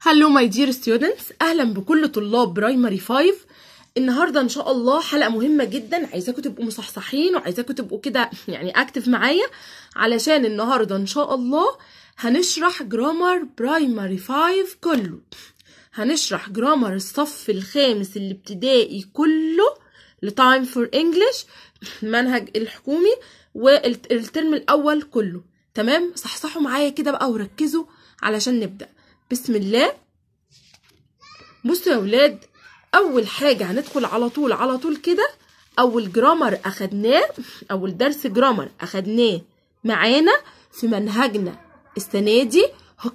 Hello my dear students أهلا بكل طلاب primary 5 النهارده إن شاء الله حلقة مهمة جدا. عايزاكم تبقوا مصحصحين وعايزاكم تبقوا كده يعني active معايا. علشان النهارده إن شاء الله هنشرح grammar primary 5 كله. هنشرح grammar الصف الخامس الابتدائي كله ل Time for English المنهج الحكومي والترم الأول كله. تمام؟ صحصحوا معايا كده بقى وركزوا علشان نبدأ. بسم الله. بصوا يا ولاد أول حاجة هندخل على طول على طول كده. أول جرامر أخدناه أول درس جرامر أخدناه معانا في منهجنا السنة دي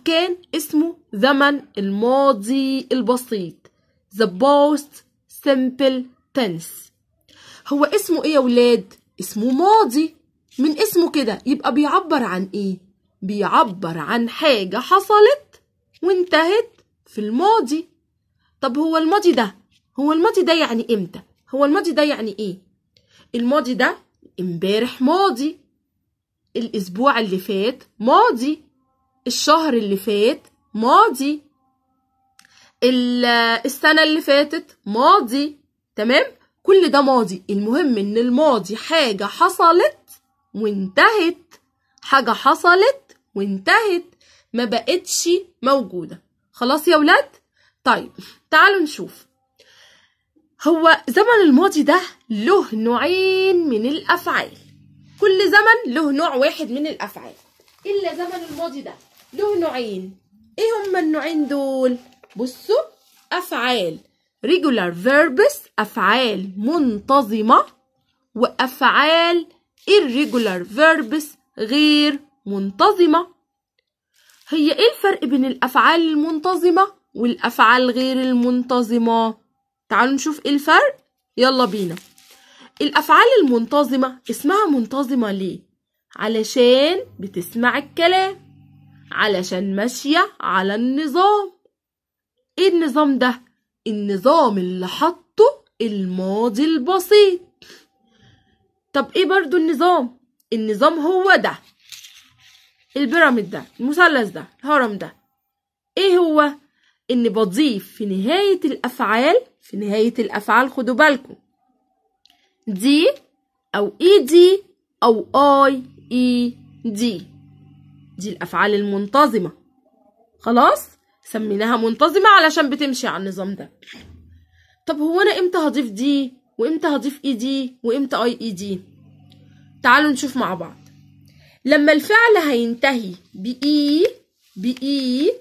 كان اسمه زمن الماضي البسيط the past simple tense. هو اسمه إيه يا ولاد؟ اسمه ماضي. من اسمه كده يبقى بيعبر عن إيه؟ بيعبر عن حاجة حصلت وانتهت في الماضي. طب هو الماضي ده هو الماضي ده يعني إمتى؟ هو الماضي ده يعني إيه؟ الماضي ده إمبارح ماضي الأسبوع اللي فات ماضي الشهر اللي فات ماضي السنة اللي فاتت ماضي تمام؟ كل ده ماضي. المهم إن الماضي حاجة حصلت وانتهت. حاجة حصلت وانتهت. ما بقتش موجودة. خلاص يا ولاد؟ طيب تعالوا نشوف. هو زمن الماضي ده له نوعين من الأفعال. كل زمن له نوع واحد من الأفعال. إلا زمن الماضي ده له نوعين. إيه هما النوعين دول؟ بصوا أفعال. Regular verbs أفعال منتظمة وأفعال irregular verbs غير منتظمة. هي إيه الفرق بين الأفعال المنتظمة والأفعال غير المنتظمة؟ تعالوا نشوف إيه الفرق. يلا بينا. الأفعال المنتظمة اسمها منتظمة ليه؟ علشان بتسمع الكلام علشان ماشية على النظام. إيه النظام ده؟ النظام اللي حطه الماضي البسيط. طب إيه برضو النظام؟ النظام هو ده. البيراميد ده المثلث ده الهرم ده. إيه هو؟ ان بضيف في نهاية الأفعال في نهاية الأفعال خدوا بالكم. d أو ed أو ied d الأفعال المنتظمة. خلاص؟ سميناها منتظمة علشان بتمشي على النظام ده. طب هو أنا إمتى هضيف d وإمتى هضيف ed وإمتى ied تعالوا نشوف مع بعض. لما الفعل هينتهي ب e ب e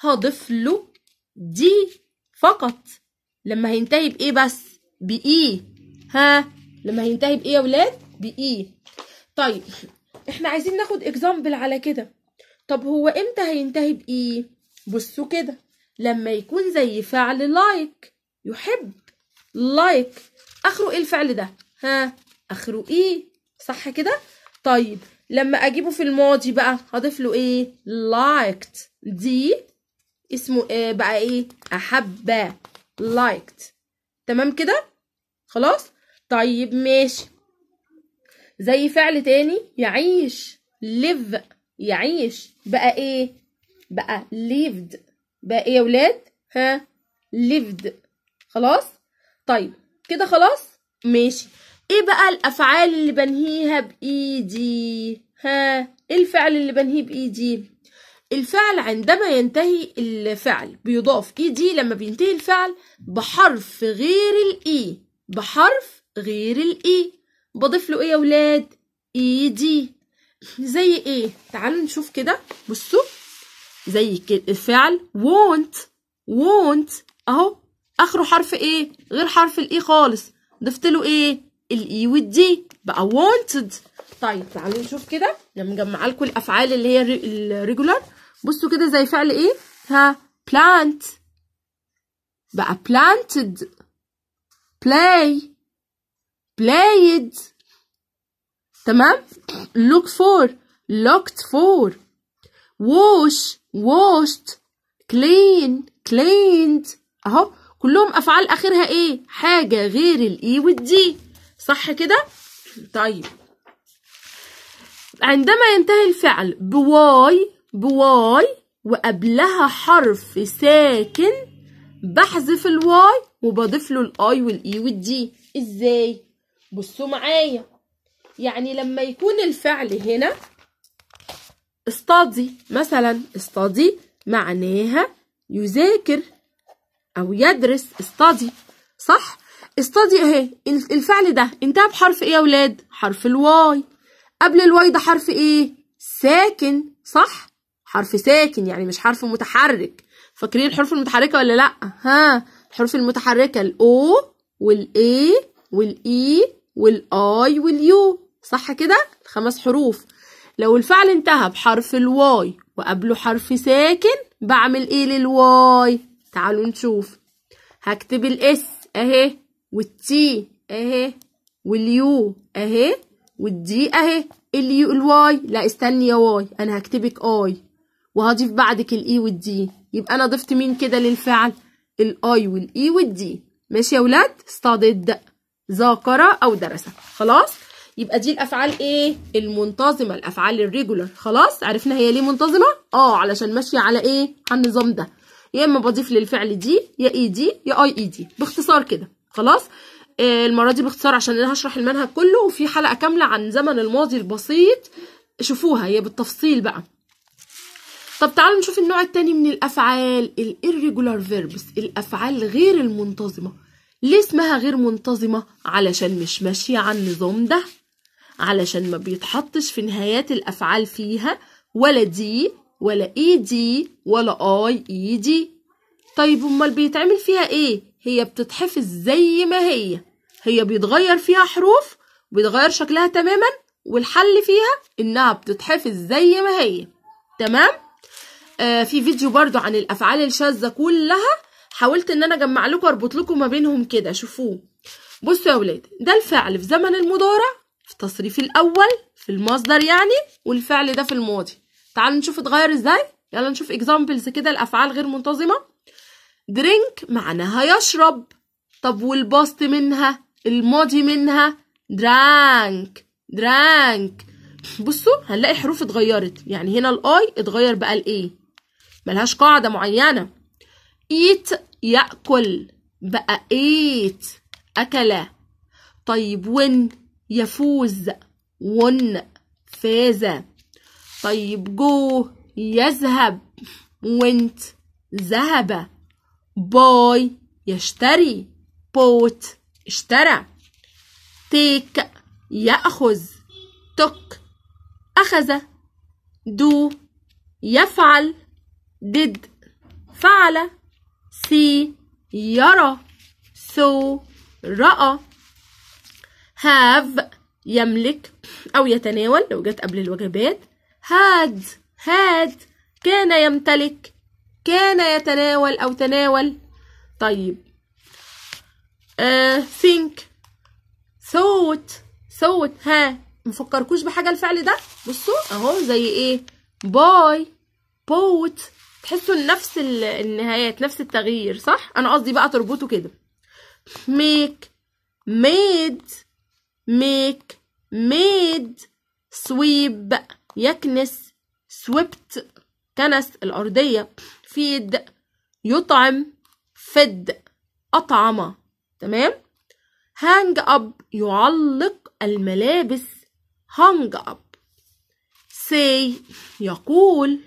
هضيف له d فقط. لما هينتهي بإيه بس؟ ب e ها؟ لما هينتهي بإيه يا ولاد؟ ب e طيب إحنا عايزين ناخد example على كده. طب هو إمتى هينتهي ب e بصوا كده. لما يكون زي فعل like يحب like آخره إيه الفعل ده؟ ها؟ آخره إيه صح كده؟ طيب لما أجيبه في الماضي بقى هضيف له إيه؟ liked. دي اسمه إيه بقى إيه؟ أحب. liked. تمام كده؟ خلاص؟ طيب ماشي. زي فعل تاني يعيش. live. يعيش. بقى إيه؟ بقى lived. بقى إيه يا ولاد؟ ها؟ lived. خلاص؟ طيب كده خلاص؟ ماشي. إيه بقى الأفعال اللي بنهيها بإيدي؟ ها إيه الفعل اللي بنهيه بإيدي؟ الفعل عندما ينتهي الفعل بيضاف إيدي لما بينتهي الفعل بحرف غير الإي بحرف غير الإي. بضيف له إيه يا ولاد؟ إيدي. زي إيه؟ تعالوا نشوف كده. بصوا زي الفعل won't won't أهو آخره حرف إيه؟ غير حرف الإي خالص. ضفت له إيه؟ والدي بقى wanted. طيب تعالوا نشوف كده. لما مجمعة لكم الأفعال اللي هي الريجولار بصوا كده زي فعل إيه؟ ها plant. بقى planted. play. played. تمام؟ look for. looked for. wash. washed. clean. cleaned. أهو. كلهم أفعال آخرها إيه؟ حاجة غير ال e وال d صح كده؟ طيب. عندما ينتهي الفعل ب y ب y وقبلها حرف ساكن بحذف ال y وبضيف له ال i وال e وال d. إزاي؟ بصوا معايا. يعني لما يكون الفعل هنا study مثلا study معناها يذاكر أو يدرس study صح؟ study اهي الفعل ده انتهى بحرف إيه يا ولاد؟ حرف ال y. قبل ال y ده حرف إيه؟ ساكن صح؟ حرف ساكن يعني مش حرف متحرك. فاكرين الحروف المتحركة ولا لأ؟ ها الحروف المتحركة الاو والاي والاي والاي واليو صح كده؟ الخمس حروف. لو الفعل انتهى بحرف ال y وقبله حرف ساكن بعمل إيه لل y؟ تعالوا نشوف. هكتب ال s اهي. وال t أهي وال u أهي وال d أهي. ال u ال y. لا استني يا y. أنا هكتبك i. وهضيف بعدك ال e وال d. يبقى أنا ضفت مين كده للفعل؟ ال i وال e وال d. ماشي يا ولاد؟ studied ذاكر أو درس. خلاص؟ يبقى دي الأفعال إيه؟ المنتظمة الأفعال ال regular خلاص؟ عرفنا هي ليه منتظمة؟ آه علشان ماشية على إيه؟ على النظام ده. يا إما بضيف للفعل d يا ed يا ied. باختصار كده. خلاص. آه المرة دي باختصار عشان أنا هشرح المنهج كله وفي حلقة كاملة عن زمن الماضي البسيط. شوفوها هي بالتفصيل بقى. طب تعالوا نشوف النوع التاني من الأفعال ال irregular verbs الأفعال غير المنتظمة. ليه اسمها غير منتظمة؟ علشان مش ماشية على النظام ده علشان ما بيتحطش في نهايات الأفعال فيها ولا دي ولا اي دي ولا اي اي دي طيب أمال بيتعمل فيها إيه؟ هي بتتحفظ زي ما هي. هي بيتغير فيها حروف بيتغير شكلها تماما والحل فيها إنها بتتحفظ زي ما هي. تمام؟ آه في فيديو برضو عن الأفعال الشاذة كلها. حاولت إن أنا أجمع لكم أربط لكم ما بينهم كده. شوفوه. بصوا يا ولاد ده الفعل في زمن المضارع في التصريف الأول في المصدر يعني والفعل ده في الماضي. تعالوا نشوف اتغير إزاي. يلا نشوف examples كده الأفعال غير منتظمة. drink معناها يشرب. طب وال past منها؟ الماضي منها؟ drank drank بصوا هنلاقي حروف اتغيرت. يعني هنا ال i اتغير بقى ال a ملهاش قاعدة معينة. eat يأكل. بقى ate أكل. طيب win يفوز. won فاز. طيب جو يذهب. went ذهب. buy يشتري bought اشترى. take يأخذ. took أخذ. do يفعل. did فعل. see يرى. saw رأى. have يملك أو يتناول. لو جت قبل الوجبات. had had كان يمتلك. كان يتناول أو تناول. طيب. uh, think. thought. thought. ها مفكركوش بحاجة الفعل ده؟ بصوا أهو زي إيه؟ buy bought تحسوا نفس النهايات نفس التغيير صح؟ أنا قصدي بقى تربطوا كده. make. made. make. made. sweep. يكنس. swept. كنس. الأرضية. Feed يطعم fed أطعم. تمام؟ Hang up يعلق الملابس. Hung up. Say يقول.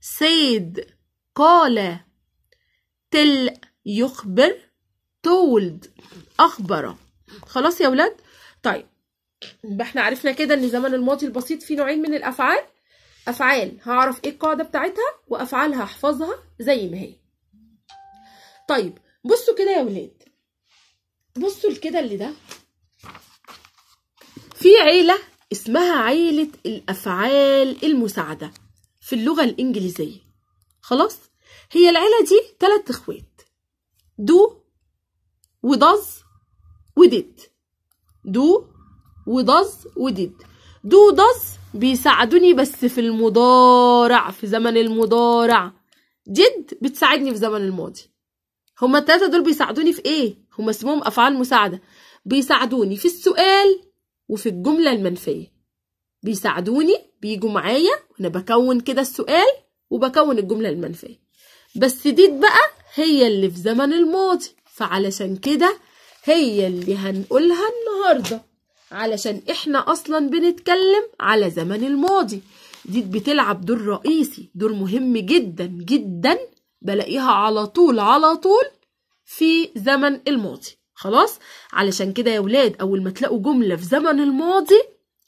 Said قال. Tell يخبر. Told أخبر. خلاص يا ولاد؟ طيب إحنا عرفنا كده إن زمن الماضي البسيط فيه نوعين من الأفعال. أفعال هعرف إيه القاعدة بتاعتها وافعال هحفظها زي ما هي. طيب بصوا كده يا ولاد. بصوا كده اللي ده. في عيلة اسمها عيلة الأفعال المساعدة في اللغة الإنجليزية. خلاص؟ هي العيلة دي ثلاث إخوات. دو ودز وديد دو ودز وديد دو دز بيساعدوني بس في المضارع في زمن المضارع. جد بتساعدني في زمن الماضي. هما التلاتة دول بيساعدوني في إيه؟ هما اسمهم أفعال مساعدة. بيساعدوني في السؤال وفي الجملة المنفية. بيساعدوني بيجوا معايا وأنا بكون كده السؤال وبكون الجملة المنفية. بس ديد بقى هي اللي في زمن الماضي. فعلشان كده هي اللي هنقولها النهاردة. علشان إحنا أصلا بنتكلم على زمن الماضي. did بتلعب دور رئيسي دور مهم جدا جدا بلاقيها على طول على طول في زمن الماضي. خلاص؟ علشان كده يا ولاد أول ما تلاقوا جملة في زمن الماضي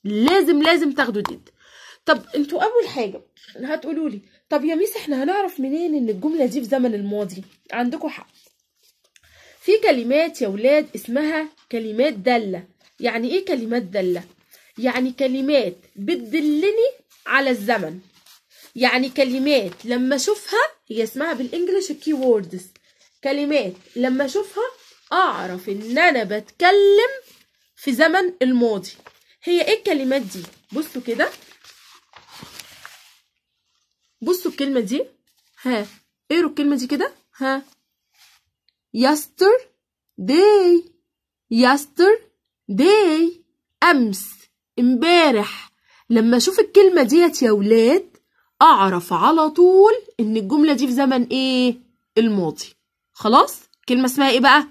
لازم لازم تاخدوا did طب أنتوا أول حاجة هتقولوا لي طب يا Miss إحنا هنعرف منين إن الجملة دي في زمن الماضي؟ عندكم حق. في كلمات يا ولاد اسمها كلمات دالة. يعني إيه كلمات دالة؟ يعني كلمات بتدلني على الزمن. يعني كلمات لما أشوفها هي اسمها بالإنجلش كي ووردز كلمات لما أشوفها أعرف إن أنا بتكلم في زمن الماضي. هي إيه الكلمات دي؟ بصوا كده. بصوا الكلمة دي. ها اقروا الكلمة دي كده. ها. yesterday yesterday أمس امبارح لما أشوف الكلمة ديت يا ولاد أعرف على طول إن الجملة دي في زمن إيه؟ الماضي. خلاص؟ كلمة اسمها إيه بقى؟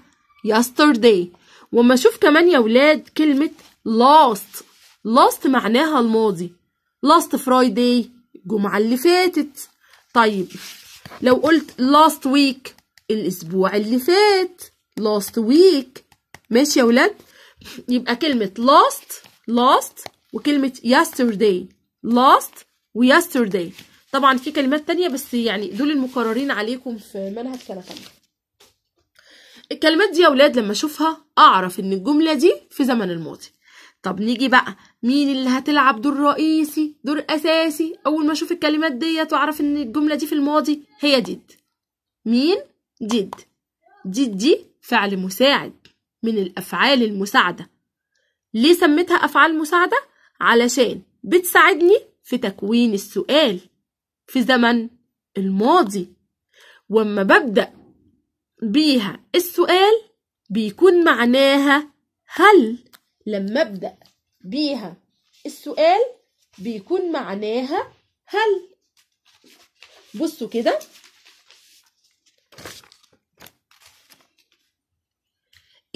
yesterday. وما أشوف كمان يا ولاد كلمة last last معناها الماضي. Last friday الجمعة اللي فاتت. طيب لو قلت last week الأسبوع اللي فات. Last week. ماشي يا ولاد؟ يبقى كلمة last last وكلمة yesterday last و yesterday. طبعا في كلمات تانية بس يعني دول المقررين عليكم في منهج سنة تانية. الكلمات دي يا ولاد لما أشوفها أعرف إن الجملة دي في زمن الماضي. طب نيجي بقى مين اللي هتلعب دور رئيسي دور أساسي؟ أول ما أشوف الكلمات ديت وأعرف إن الجملة دي في الماضي هي ديد. مين؟ ديد. ديد دي فعل مساعد. من الأفعال المساعدة. ليه سميتها أفعال مساعدة؟ علشان بتساعدني في تكوين السؤال في زمن الماضي. وأما ببدأ بيها السؤال بيكون معناها هل لما أبدأ بيها السؤال بيكون معناها هل. بصوا كده.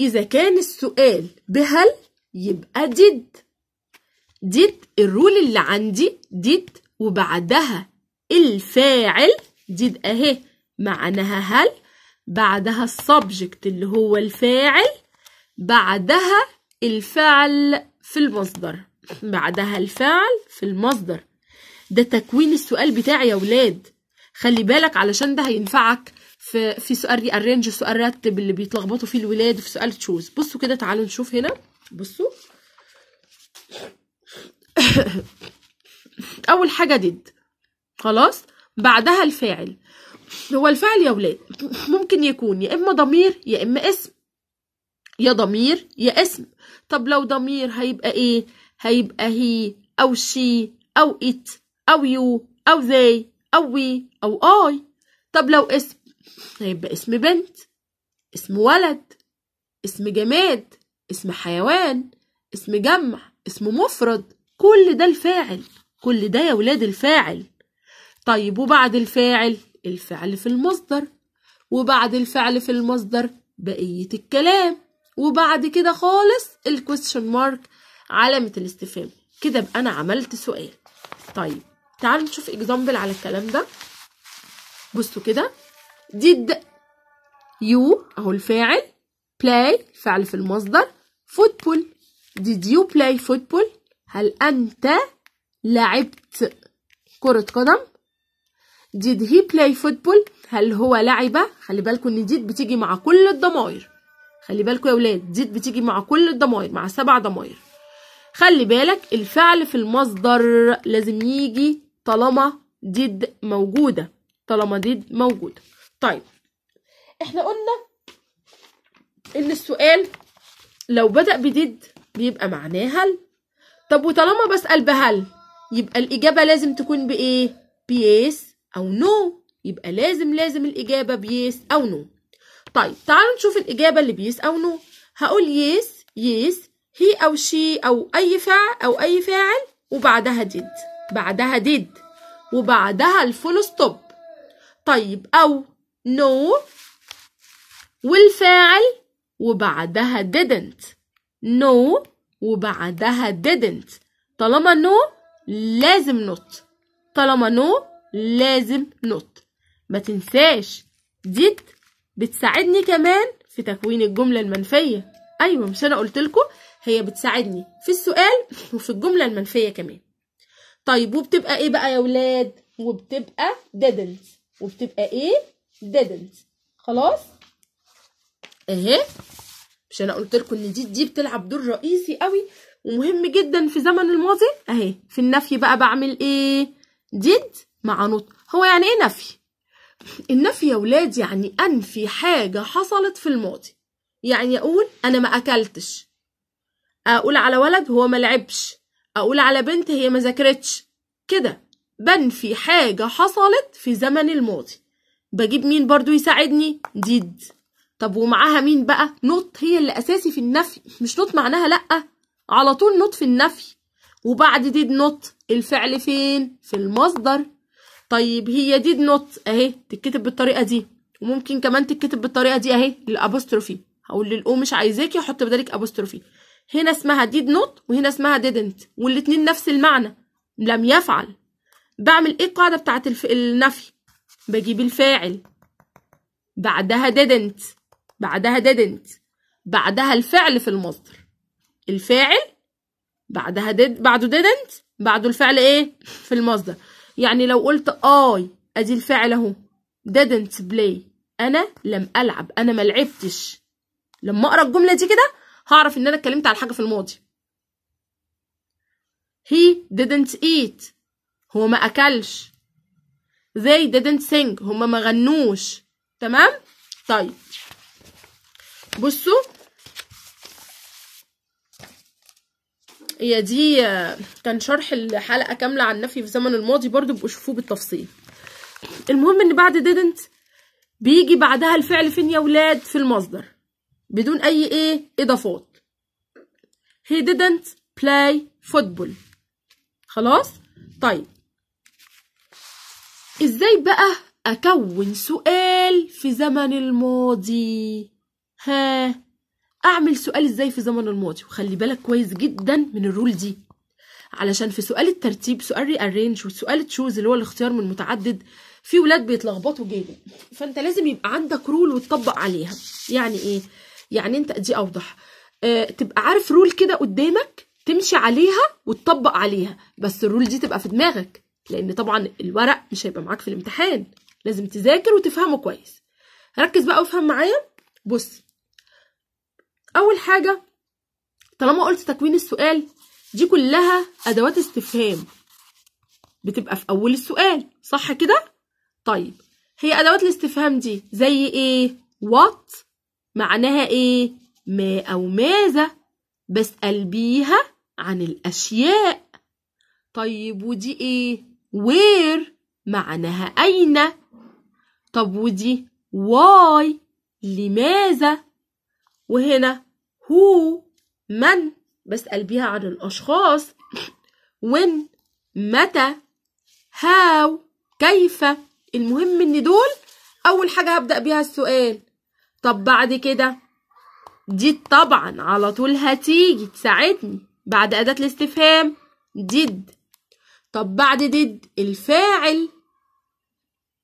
إذا كان السؤال بهل يبقى did did ال rule اللي عندي did وبعدها الفاعل did أهي. معناها هل بعدها ال subject اللي هو الفاعل بعدها الفعل في المصدر. بعدها الفعل في المصدر. ده تكوين السؤال بتاعي يا ولاد. خلي بالك علشان ده هينفعك. في في سؤال rearrange سؤال رتب اللي بيتلخبطوا فيه الولاد وفي سؤال choose بصوا كده تعالوا نشوف هنا. بصوا. أول حاجة did خلاص. بعدها الفاعل. هو الفعل يا ولاد. ممكن يكون يا إما ضمير يا إما اسم. يا ضمير يا اسم. طب لو ضمير هيبقى إيه؟ هيبقى he أو she أو it أو you أو they أو we أو I طب لو اسم. هيبقى اسم بنت اسم ولد اسم جماد اسم حيوان اسم جمع اسم مفرد كل ده الفاعل كل ده يا ولاد الفاعل. طيب وبعد الفاعل؟ الفعل في المصدر. وبعد الفعل في المصدر؟ بقية الكلام. وبعد كده خالص ال question mark علامة الاستفهام. كده بقى أنا عملت سؤال. طيب تعالوا نشوف example على الكلام ده. بصوا كده. Did you أهو الفاعل play الفعل في المصدر football. did you play football هل أنت لعبت كرة قدم؟ did he play football هل هو لعب؟ خلي بالكم إن did بتيجي مع كل الضمائر خلي بالكم يا ولاد did بتيجي مع كل الضمائر مع سبع ضمائر خلي بالك الفعل في المصدر لازم يجي طالما did موجودة طالما did موجودة. طيب إحنا قلنا إن السؤال لو بدأ بديد بيبقى معناه هل طب وطالما بسأل بهل يبقى الإجابة لازم تكون بإيه؟ ب yes أو no. يبقى لازم لازم الإجابة ب yes أو no. طيب تعالوا نشوف الإجابة اللي ب yes أو no. هقول yes yes he أو she أو أي فعل أو أي فاعل وبعدها did بعدها did وبعدها ال full stop. طيب أو no والفاعل وبعدها didn't. no وبعدها didn't. طالما no لازم not طالما no لازم not ما تنساش did بتساعدني كمان في تكوين الجملة المنفية. أيوة مش أنا قلت لكم هي بتساعدني في السؤال وفي الجملة المنفية كمان. طيب وبتبقى إيه بقى يا ولاد؟ وبتبقى didn't. وبتبقى إيه؟ Didn't خلاص؟ اهي. مش أنا قلت لكم إن دي دي بتلعب دور رئيسي قوي ومهم جدا في زمن الماضي؟ اهي. في النفي بقى بعمل إيه؟ did مع نط هو يعني إيه نفي؟ النفي يا ولاد يعني أنفي حاجة حصلت في الماضي. يعني أقول أنا ما أكلتش. أقول على ولد هو ما لعبش. أقول على بنت هي ما ذاكرتش. كده. بنفي حاجة حصلت في زمن الماضي. بجيب مين برضو يساعدني؟ did طب ومعاها مين بقى؟ not هي اللي أساسي في النفي. مش not معناها لأ. على طول not في النفي. وبعد did not الفعل فين؟ في المصدر. طيب هي did not أهي تتكتب بالطريقة دي. وممكن كمان تتكتب بالطريقة دي أهي ال apostrophe هقول لل o مش عايزاكي أحط بدالك apostrophe. هنا اسمها did not وهنا اسمها didn't والاتنين نفس المعنى. لم يفعل. بعمل إيه القاعدة بتاعت الف... النفي؟ بجيب الفاعل. بعدها didn't بعدها didn't بعدها الفعل في المصدر. الفاعل بعدها did بعده didn't بعده الفعل إيه؟ في المصدر. يعني لو قلت I أدي الفعل أهو. didn't play أنا لم ألعب. أنا ما لعبتش. لما أقرأ الجملة دي كده هعرف إن أنا اتكلمت على حاجة في الماضي. He didn't eat. هو ما أكلش. They didn't sing. هما ما غنوش. تمام؟ طيب. بصوا. هي دي كان شرح الحلقة كاملة عن النفي في الزمن الماضي برضو بقوا شوفوه بالتفصيل. المهم إن بعد didn't بيجي بعدها الفعل فين يا ولاد؟ في المصدر. بدون أي إيه؟ إضافات. He didn't play football. خلاص؟ طيب. إزاي بقى أكون سؤال في زمن الماضي؟ ها أعمل سؤال إزاي في زمن الماضي؟ وخلي بالك كويس جدا من ال rule دي. علشان في سؤال الترتيب سؤال rearrange وسؤال choose اللي هو الاختيار من متعدد في ولاد بيتلخبطوا جدا فأنت لازم يبقى عندك rule وتطبق عليها. يعني إيه؟ يعني أنت دي أوضح. آه تبقى عارف rule كده قدامك تمشي عليها وتطبق عليها. بس ال rule دي تبقى في دماغك. لأن طبعا الورق مش هيبقى معاك في الامتحان. لازم تذاكر وتفهمه كويس. ركز بقى وافهم معايا. بص أول حاجة طالما قلت تكوين السؤال دي كلها أدوات استفهام. بتبقى في أول السؤال صح كده؟ طيب هي أدوات الاستفهام دي زي إيه؟ what معناها إيه؟ ما أو ماذا؟ بسأل بيها عن الأشياء. طيب ودي إيه؟ Where معناها أين؟ طب ودي why لماذا؟ وهنا who من؟ بسأل بيها عن الأشخاص. When متى؟ How كيف؟ المهم إن دول أول حاجة هبدأ بيها السؤال. طب بعد كده؟ دي طبعا على طول هتيجي تساعدني. بعد أداة الاستفهام did. طب بعد did الفاعل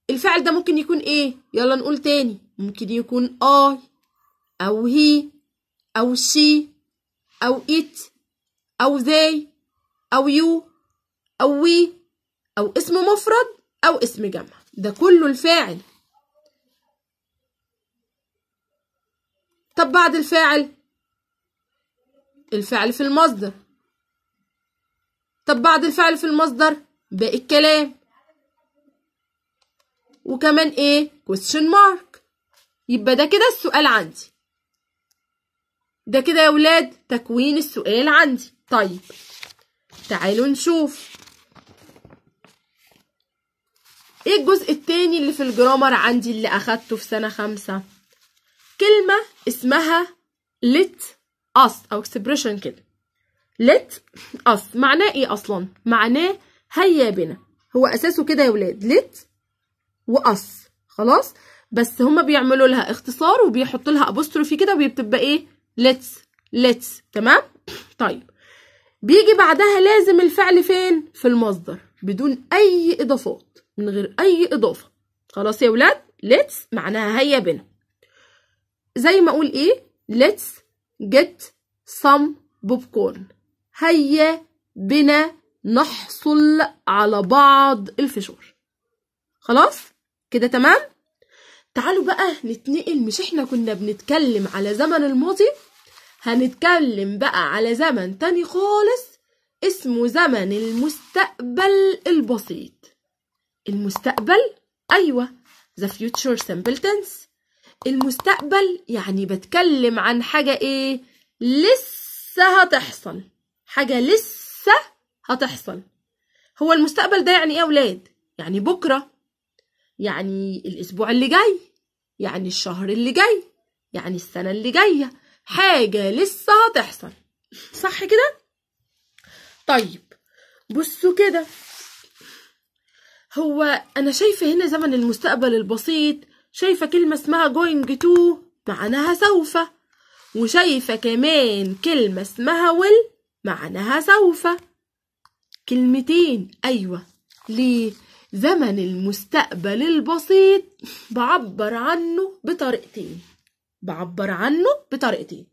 الفاعل ده ممكن يكون إيه؟ يلا نقول تاني. ممكن يكون I أو he أو she أو it أو they أو you أو we أو اسم مفرد أو اسم جمع. ده كله الفاعل. طب بعد الفاعل؟ الفعل في المصدر. طب بعد الفعل في المصدر باقي الكلام. وكمان إيه؟ question mark. يبقى ده كده السؤال عندي. ده كده يا ولاد تكوين السؤال عندي. طيب تعالوا نشوف. إيه الجزء التاني اللي في الجرامر عندي اللي أخدته في سنة خمسة؟ كلمة اسمها let us أو expression كده. Let us. معناه إيه أصلا؟ معناه هيا بنا. هو أساسه كده يا ولاد. let و us. خلاص؟ بس هما بيعملوا لها اختصار وبيحطوا لها apostrophe كده وبتبقى إيه؟ let's let's تمام؟ طيب. بيجي بعدها لازم الفعل فين؟ في المصدر. بدون أي إضافات. من غير أي إضافة. خلاص يا ولاد؟ let's معناها هيا بنا. زي ما أقول إيه؟ let's get some popcorn. هيا بنا نحصل على بعض الفشور خلاص؟ كده تمام؟ تعالوا بقى نتنقل مش إحنا كنا بنتكلم على زمن الماضي؟ هنتكلم بقى على زمن تاني خالص اسمه زمن المستقبل البسيط. المستقبل؟ أيوه the future simple tense المستقبل يعني بتكلم عن حاجة إيه؟ لسه هتحصل. حاجة لسه هتحصل. هو المستقبل ده يعني إيه يا ولاد يعني بكرة يعني الأسبوع اللي جاي يعني الشهر اللي جاي يعني السنة اللي جاية. حاجة لسه هتحصل. صح كده؟ طيب بصوا كده. هو أنا شايفة هنا زمن المستقبل البسيط شايفة كلمة اسمها going to معناها سوف وشايفة كمان كلمة اسمها will معناها سوف. كلمتين أيوة ليه زمن المستقبل البسيط. بعبر عنه بطريقتين. بعبر عنه بطريقتين.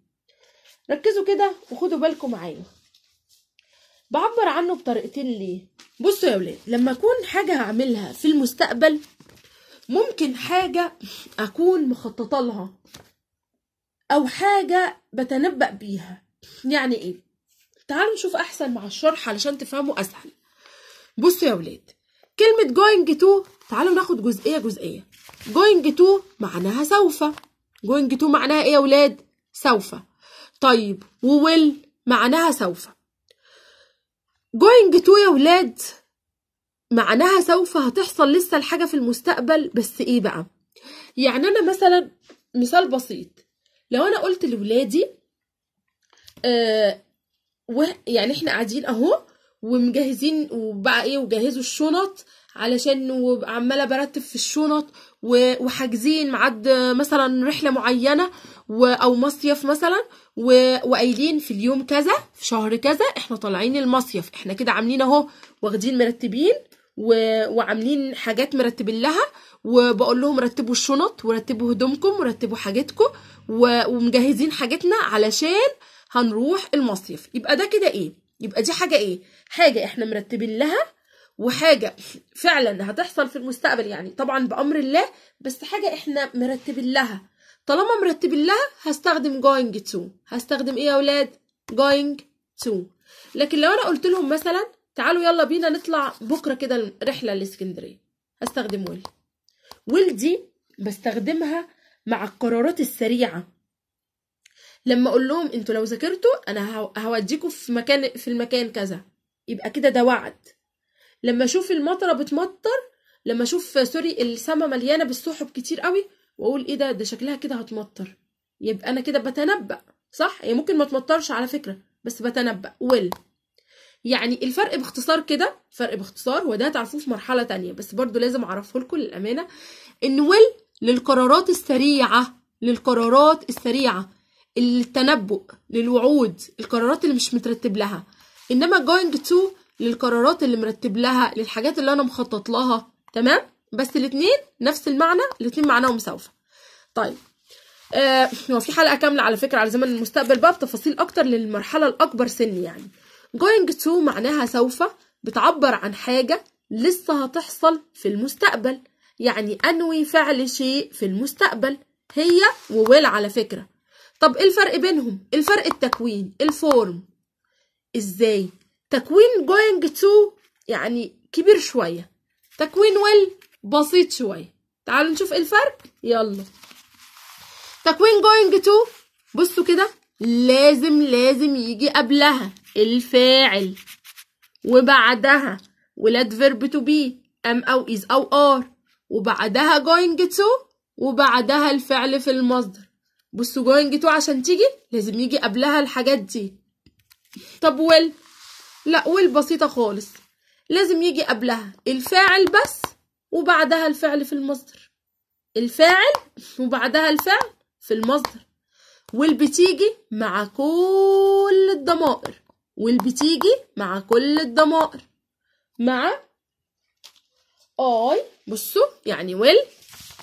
ركزوا كده وخدوا بالكم معايا. بعبر عنه بطريقتين ليه؟ بصوا يا ولاد لما أكون حاجة هعملها في المستقبل ممكن حاجة أكون مخططة لها أو حاجة بتنبأ بيها. يعني إيه؟ تعالوا نشوف أحسن مع الشرح علشان تفهموا أسهل. بصوا يا ولاد كلمة going to تعالوا ناخد جزئية جزئية. going to معناها سوف. going to معناها إيه يا ولاد؟ سوف. طيب وويل معناها سوف. going to يا ولاد معناها سوف هتحصل لسه الحاجة في المستقبل بس إيه بقى؟ يعني أنا مثلا مثال بسيط. لو أنا قلت لولادي آه و يعني إحنا قاعدين اهو ومجهزين وبقى إيه وجهزوا الشنط علشان وعمالة برتب في الشنط وحاجزين ميعاد مثلا رحلة معينة أو مصيف مثلا وقايلين في اليوم كذا في شهر كذا إحنا طالعين المصيف إحنا كده عاملين اهو واخدين مرتبين. وعاملين حاجات مرتبين لها وبقول لهم رتبوا الشنط ورتبوا هدومكم ورتبوا حاجتكم. ومجهزين حاجتنا علشان هنروح المصيف. يبقى ده كده إيه؟ يبقى دي حاجة إيه؟ حاجة إحنا مرتبين لها وحاجة فعلا هتحصل في المستقبل يعني طبعا بأمر الله بس حاجة إحنا مرتبين لها. طالما مرتبين لها هستخدم going to. هستخدم إيه يا أولاد؟ Going to. لكن لو أنا قلت لهم مثلا تعالوا يلا بينا نطلع بكرة كده رحله لإسكندرية. هستخدم ويل ويل دي بستخدمها مع القرارات السريعة. لما أقول لهم أنتوا لو ذاكرتوا أنا هوديكم في مكان في المكان كذا. يبقى كده ده وعد. لما أشوف المطرة بتمطر لما أشوف سوري السما مليانة بالسحب كتير قوي وأقول إيه ده؟ ده شكلها كده هتمطر. يبقى أنا كده بتنبأ صح؟ هي ممكن ما تمطرش على فكرة بس بتنبأ. ويل. يعني الفرق باختصار كده فرق باختصار وده تعرفوه في مرحلة تانية بس برضو لازم أعرفه لكم للأمانة إن ويل للقرارات السريعة للقرارات السريعة. التنبؤ للوعود القرارات اللي مش مترتب لها. إنما going to للقرارات اللي مرتب لها للحاجات اللي أنا مخطط لها. تمام؟ بس الاتنين نفس المعنى الاتنين معناهم سوف. طيب. آه هو في حلقة كاملة على فكرة على زمن المستقبل بقى بتفاصيل أكتر للمرحلة الأكبر سن يعني. going to معناها سوف بتعبر عن حاجة لسه هتحصل في المستقبل. يعني أنوي فعل شيء في المستقبل. هي و will على فكرة. طب إيه الفرق بينهم؟ الفرق التكوين ال form. إزاي؟ تكوين going to يعني كبير شوية. تكوين will بسيط شوية. تعالوا نشوف إيه الفرق. يلا. تكوين going to بصوا كده لازم لازم يجي قبلها. الفاعل. وبعدها. ولاد verb to be am أو is أو are وبعدها going to وبعدها الفعل في المصدر. بصوا going to عشان تيجي لازم يجي قبلها الحاجات دي. طب will لا will بسيطة خالص. لازم يجي قبلها الفاعل بس وبعدها الفعل في المصدر. الفاعل وبعدها الفعل في المصدر. واللي بتيجي مع كل الضمائر. واللي بتيجي مع كل الضمائر. مع اي بصوا يعني will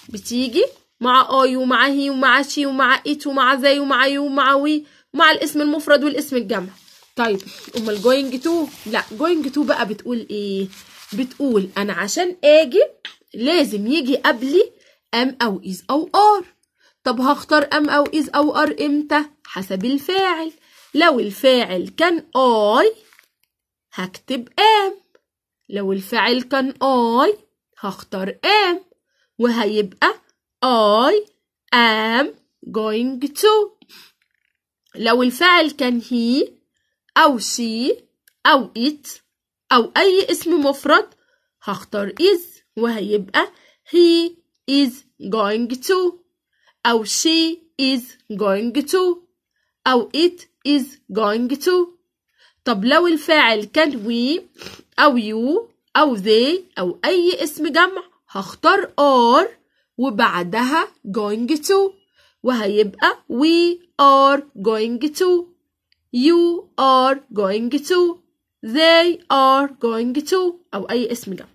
بتيجي مع I ومع he ومع she ومع it ومع they ومع you ومع we ومع الاسم المفرد والاسم الجمع. طيب امال going to؟ لا going to بقى بتقول إيه؟ بتقول أنا عشان آجي لازم يجي قبلي am أو is أو are. طب هختار am أو is أو are إمتى؟ حسب الفاعل. لو الفاعل كان آي هكتب آم. لو الفاعل كان آي هختار آم. وهيبقى I am going to. لو الفاعل كان he أو she أو it أو أي اسم مفرد هختار is وهيبقى he is going to أو she is going to أو it is going to. طب لو الفاعل كان we أو you أو they أو أي اسم جمع هختار are وبعدها going to. وهيبقى we are going to. You are going to. They are going to. أو أي اسم جمع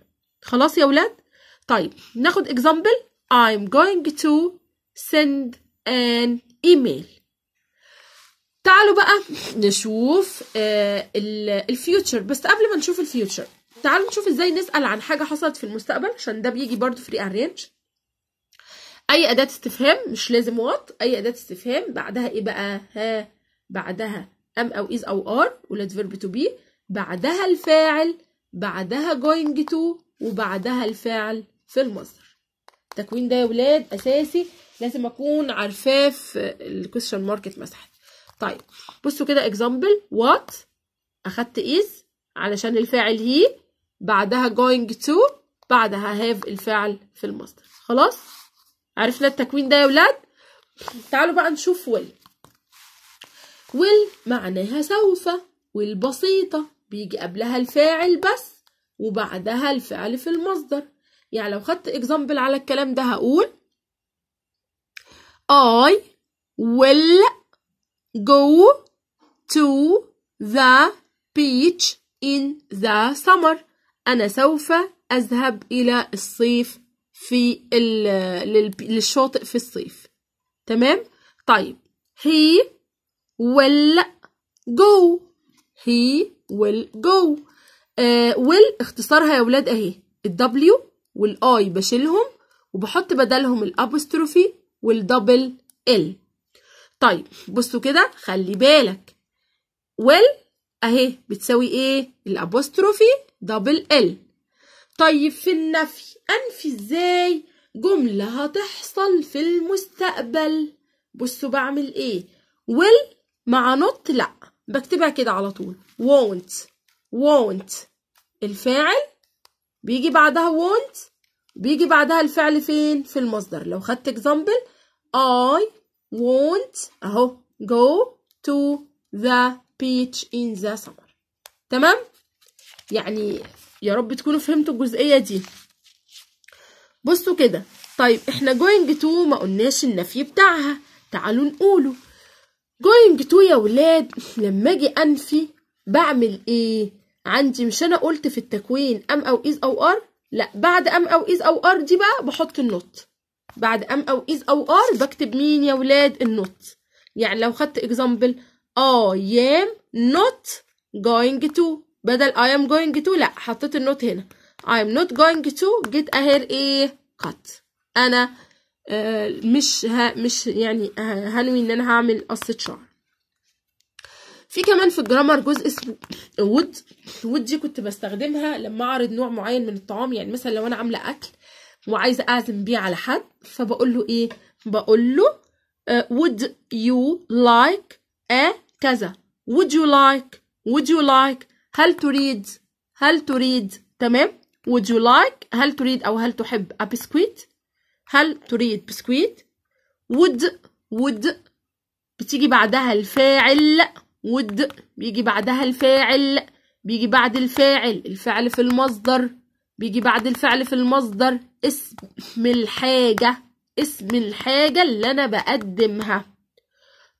خلاص يا ولاد؟ طيب ناخد example. I'm going to send an email. تعالوا بقى نشوف ال future. بس قبل ما نشوف ال future تعالوا نشوف إزاي نسأل عن حاجة حصلت في المستقبل عشان ده بيجي برضو في rearrange أي أداة استفهام مش لازم what أي أداة استفهام بعدها إيه بقى؟ ها بعدها am أو is أو are ولاد verb to be بعدها الفاعل بعدها going to وبعدها الفاعل في المصدر. التكوين ده يا ولاد أساسي لازم أكون عارفاه في ال question mark اتمسحت. طيب بصوا كده example what أخدت is علشان الفاعل he بعدها going to بعدها have الفاعل في المصدر. خلاص؟ عرفنا التكوين ده يا ولاد؟ تعالوا بقى نشوف will. ويل معناها سوف والبسيطة بيجي قبلها الفاعل بس وبعدها الفعل في المصدر. يعني لو خدت اكزامبل على الكلام ده هقول I will go to the beach in the summer. أنا سوف أذهب إلى الصيف. في للشاطئ في الصيف. تمام؟ طيب. Will go. He will go. آه will اختصارها يا ولاد اهي. ال W وال I بشيلهم وبحط بدلهم ال apostrophe وال double L طيب بصوا كده خلي بالك. Will اهي بتساوي إيه؟ ال apostrophe double L طيب في النفي أنفي إزاي؟ جملة هتحصل في المستقبل. بصوا بعمل إيه؟ will مع not لا بكتبها كده على طول. won't won't. الفاعل بيجي بعدها won't بيجي بعدها الفعل فين؟ في المصدر. لو خدت example I won't أهو go to the beach in the summer. تمام؟ يعني يا رب تكونوا فهمتوا الجزئية دي. بصوا كده. طيب إحنا going to ما قلناش النفي بتاعها. تعالوا نقوله. going to يا ولاد لما أجي أنفي بعمل إيه؟ عندي مش أنا قلت في التكوين am أو is أو are لا بعد am أو is أو are دي بقى بحط ال not. بعد am أو is أو are بكتب مين يا ولاد؟ ال not. يعني لو خدت example I am not going to بدل I am going to لا حطيت النوت هنا. I am not going to get a hair cut أنا آه مش ها مش يعني هنوي إن أنا هعمل قصة شعر في كمان في الجرامر جزء اسمه وود وود دي كنت بستخدمها لما أعرض نوع معين من الطعام. يعني مثلا لو أنا عاملة أكل وعايزة أعزم بيه على حد فبقول له إيه؟ بقول له would you like a كذا؟ would you like would you like هل تريد هل تريد تمام؟ Would you like هل تريد أو هل تحب a biscuit هل تريد بسكويت would would بتيجي بعدها الفاعل would بيجي بعدها الفاعل بيجي بعد الفاعل الفعل في المصدر بيجي بعد الفعل في المصدر اسم الحاجة اسم الحاجة اللي أنا بقدمها.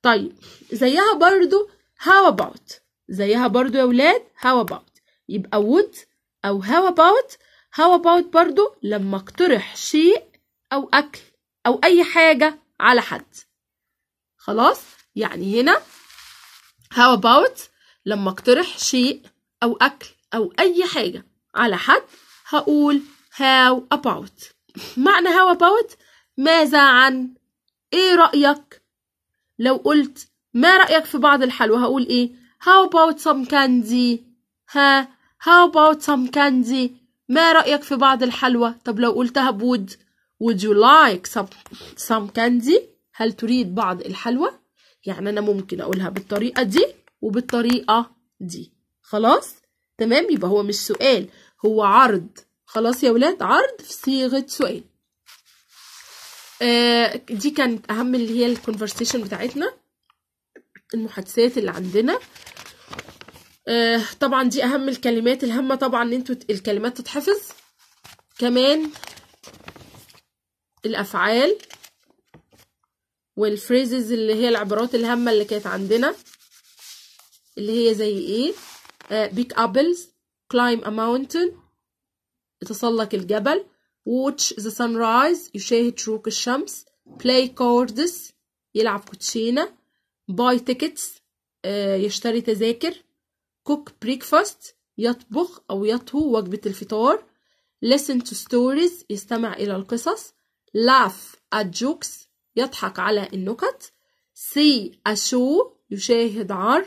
طيب زيها برضو how about زيها برضو يا ولاد how about يبقى would أو how about how about برضو لما اقترح شيء أو أكل أو أي حاجة على حد. خلاص؟ يعني هنا how about لما اقترح شيء أو أكل أو أي حاجة على حد هقول how about. معنى how about ماذا عن؟ إيه رأيك؟ لو قلت ما رأيك في بعض الحلوى هقول إيه؟ How about some candy? ها how about some candy? ما رأيك في بعض الحلوى؟ طب لو قلتها بود would you like some, some candy هل تريد بعض الحلوى؟ يعني أنا ممكن أقولها بالطريقة دي وبالطريقة دي. خلاص؟ تمام؟ يبقى هو مش سؤال هو عرض. خلاص يا ولاد؟ عرض في صيغة سؤال. آه دي كانت أهم اللي هي الكونفرسيشن بتاعتنا. المحادثات اللي عندنا. آه طبعا دي أهم الكلمات الهامة طبعا إن أنتوا الكلمات تتحفظ. كمان الأفعال وال phrases اللي هي العبارات الهامة اللي كانت عندنا اللي هي زي إيه؟ pick apples climb a mountain يتسلق الجبل watch the sunrise يشاهد شروق الشمس play cards يلعب كوتشينة. Buy tickets يشتري تذاكر cook breakfast يطبخ أو يطهو وجبة الفطار listen to stories يستمع إلى القصص laugh at jokes يضحك على النكت see a show يشاهد عرض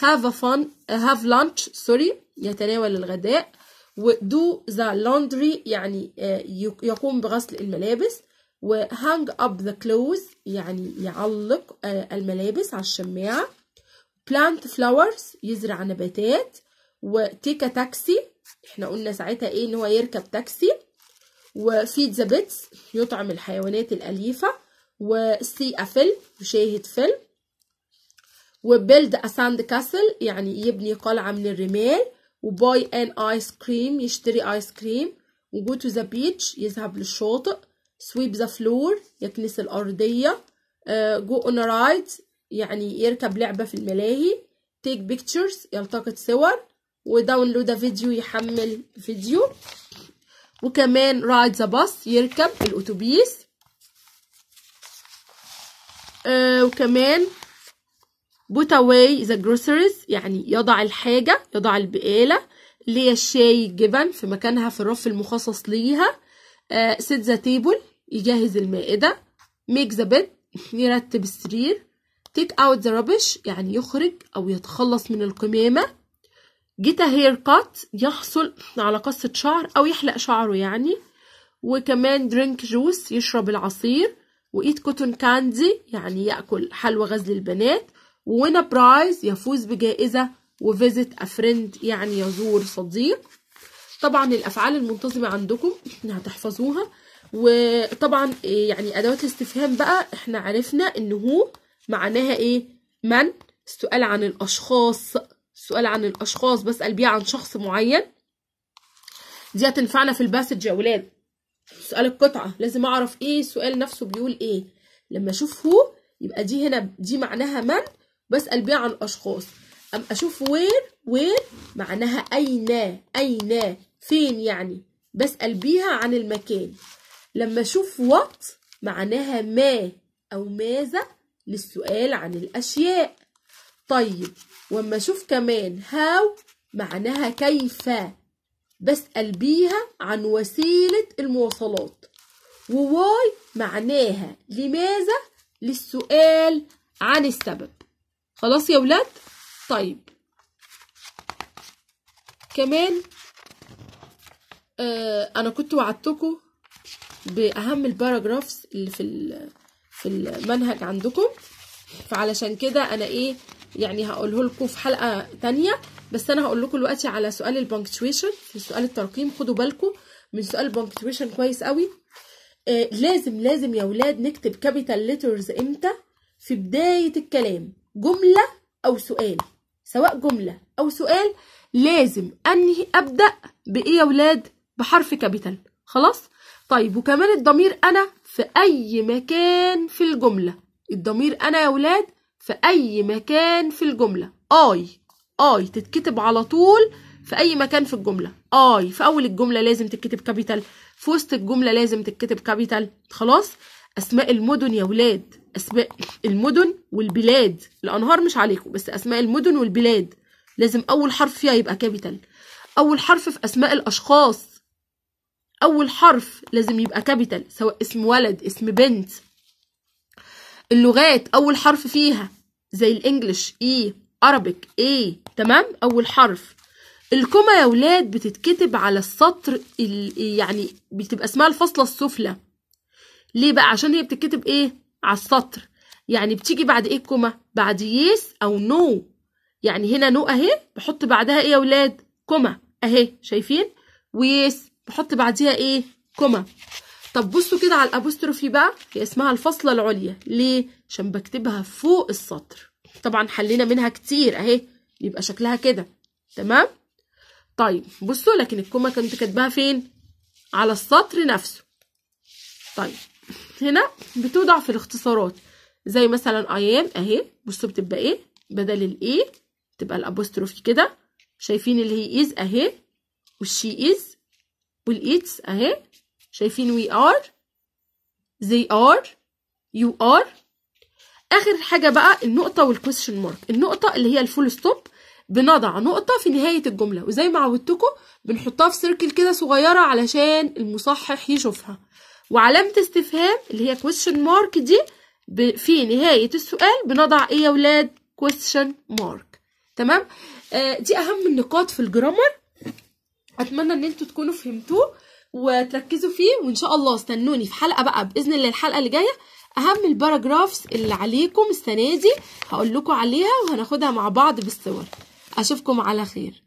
have a fun have lunch sorry يتناول الغداء و do the laundry يعني يقوم بغسل الملابس. و hang up the clothes يعني يعلق الملابس على الشماعة plant flowers يزرع نباتات. و take a taxi إحنا قلنا ساعتها إيه إن هو يركب تاكسي و feed the pets يطعم الحيوانات الأليفة. و see a film يشاهد فيلم. و build a sand castle يعني يبني قلعة من الرمال. و buy an ice cream يشتري ايس كريم و go to the beach يذهب للشاطئ. sweep the floor يكنس الأرضية. go on ride يعني يركب لعبة في الملاهي. take pictures يلتقط صور. و download video يحمل فيديو وكمان ride the bus يركب الأتوبيس. آه وكمان put away the groceries يعني يضع الحاجة يضع البقالة. اللي هي الشاي الجبن في مكانها في الرف المخصص ليها. Set the table يجهز المائدة make the bed يرتب السرير take out the rubbish يعني يخرج أو يتخلص من القمامة get a haircut يحصل على قصة شعر أو يحلق شعره يعني وكمان drink juice يشرب العصير و eat cotton candy يعني يأكل حلوى غزل البنات و win prize يفوز بجائزة و visit a friend يعني يزور صديق. طبعا الأفعال المنتظمة عندكم هتحفظوها. وطبعا يعني أدوات الاستفهام بقى إحنا عرفنا إن هو معناها إيه؟ من؟ السؤال عن الأشخاص. السؤال عن الأشخاص بسأل بيه عن شخص معين. دي هتنفعنا في الباسج يا ولاد. سؤال القطعة. لازم أعرف إيه السؤال نفسه بيقول إيه. لما أشوف هو يبقى دي هنا دي معناها من؟ بسأل بيها عن أشخاص. أم أشوف وين؟ وين؟ معناها أين؟ أين؟ فين يعني؟ بسأل بيها عن المكان. لما أشوف وات معناها ما أو ماذا للسؤال عن الأشياء. طيب وما أشوف كمان هاو معناها كيف؟ بسأل بيها عن وسيلة المواصلات. وواي معناها لماذا للسؤال عن السبب. خلاص يا ولاد؟ طيب. كمان آه أنا كنت وعدتكم بأهم ال paragraphs اللي في في المنهج عندكم. فعلشان كده أنا إيه يعني هقوله لكم في حلقة تانية بس أنا هقول لكم دلوقتي على سؤال ال punctuation في سؤال الترقيم. خدوا بالكم من سؤال ال punctuation كويس قوي. آه لازم لازم يا ولاد نكتب capital letters إمتى؟ في بداية الكلام. جملة أو سؤال. سواء جملة أو سؤال لازم أنهي أبدأ بإيه يا ولاد؟ بحرف capital. خلاص؟ طيب وكمان الضمير أنا في أي مكان في الجملة. الضمير أنا يا ولاد في أي مكان في الجملة. I I تتكتب على طول في أي مكان في الجملة. I في أول الجملة لازم تتكتب capital. في وسط الجملة لازم تتكتب capital. خلاص؟ أسماء المدن يا ولاد. أسماء المدن والبلاد. الأنهار مش عليكم بس أسماء المدن والبلاد. لازم أول حرف فيها يبقى capital. أول حرف في أسماء الأشخاص. أول حرف لازم يبقى capital سواء اسم ولد اسم بنت. اللغات أول حرف فيها زي ال English اي Arabic إيه تمام؟ أول حرف. ال comma يا ولاد بتتكتب على السطر يعني بتبقى اسمها الفاصله السفلى. ليه بقى؟ عشان هي بتتكتب إيه؟ على السطر. يعني بتيجي بعد إيه ال comma بعد yes أو no. يعني هنا no أهي بحط بعدها إيه يا ولاد؟ comma أهي شايفين؟ و yes بحط بعديها إيه؟ comma. طب بصوا كده على ال apostrophe بقى هي اسمها الفصلة العليا. ليه؟ عشان بكتبها فوق السطر. طبعا حلينا منها كتير اهي يبقى شكلها كده. تمام؟ طيب بصوا لكن ال comma كنت كاتباها فين؟ على السطر نفسه. طيب هنا بتوضع في الاختصارات. زي مثلا I am اهي بصوا بتبقى إيه؟ بدل الايه تبقى ال apostrophe كده. شايفين اللي he is اهي وال she is وال it's اهي شايفين we are they are you are. آخر حاجة بقى النقطة وال question mark النقطة اللي هي ال full stop بنضع نقطة في نهاية الجملة. وزي ما عودتكم بنحطها في circle كده صغيرة علشان المصحح يشوفها. وعلامة استفهام اللي هي question mark دي في نهاية السؤال بنضع إيه يا ولاد؟ question mark تمام؟ آه دي أهم النقاط في ال grammar أتمنى إن أنتوا تكونوا فهمتوه وتركزوا فيه وإن شاء الله استنوني في حلقة بقى بإذن الله الحلقة اللي جاية. أهم الباراجرافز اللي عليكم السنة دي هقول لكم عليها وهناخدها مع بعض بالصور. أشوفكم على خير.